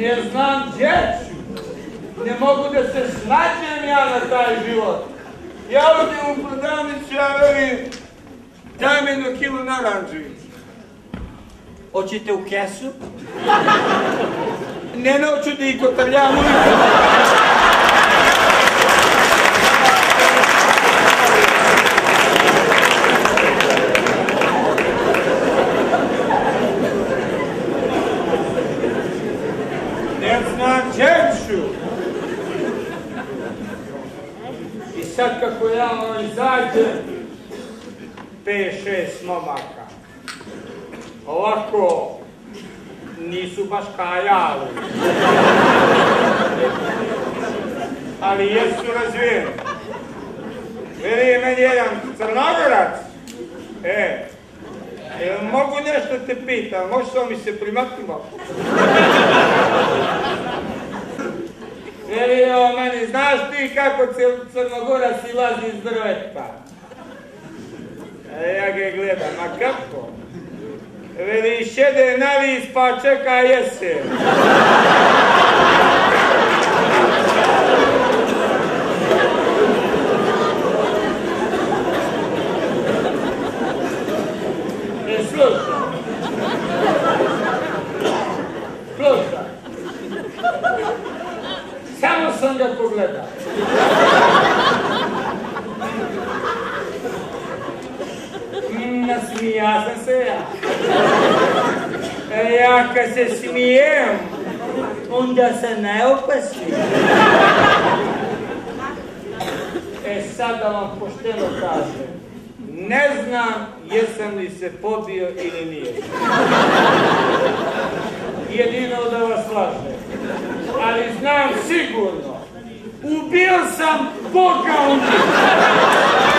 ne znam djecu, ne mogu da se snađem ja na taj život. Ja odim u prodavnicu, ja velim, daj mi jednu kilu naranđi. Hoćete u kesu? ne nauču da i kotrljam ulicom. Ću. I sad kako ja ono izađem, pet, šest momaka. Ovako, nisu baš kajali. Ali jesu razvijeni. Veli meni jedan crnogorac. E, mogu nešto te pitam, možeš mi se primaknuo? je videl meni, znaš ti kako cel Crnogora si lazi iz drveta? E, ja ga gledam, a kako? Veli, še denalis pa čeka jesen. E, slušaj, sam ga pogledao. Nasmija sam se ja. E, ja kad se smijem, onda se ne opasnim. E sad da vam pošteno kažem, ne znam jesam li se pobio ili nije. Jedino da vas lažem. Ali znam sigurno, ubio sam njih.